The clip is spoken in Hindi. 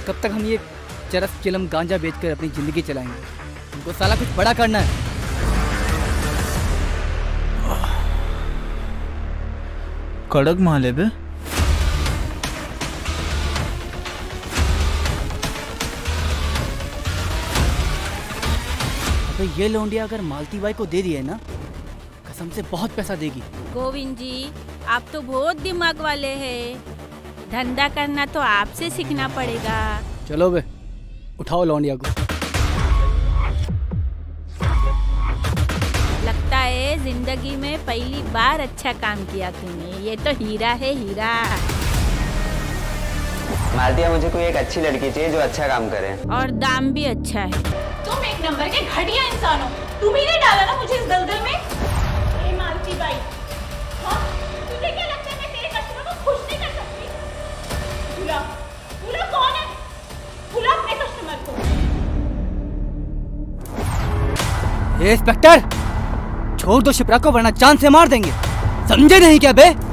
कब तक हम ये चरस चिलम गांजा बेचकर अपनी ज़िंदगी चलाएँगे? हमको साला कुछ बड़ा करना है। कड़क माल बे। अबे ये लौंडिया अगर मालती बाई को दे दिए ना कसम से बहुत पैसा देगी। गोविंद जी आप तो बहुत दिमाग वाले हैं। धंधा करना तो आपसे सीखना पड़ेगा। चलो बे उठाओ लौंडिया को। लगता है ज़िंदगी में पहली बार अच्छा काम किया तूने। ये तो हीरा है हीरा। मालतिया मुझे कोई एक अच्छी लड़की चाहिए जो अच्छा काम करे। और दाम भी अच्छा है। तुम एक नंबर के घटिया इंसान हो। इंस्पेक्टर छोड़ दो शिप्रा को वरना चाँद से मार देंगे। समझे नहीं क्या बे?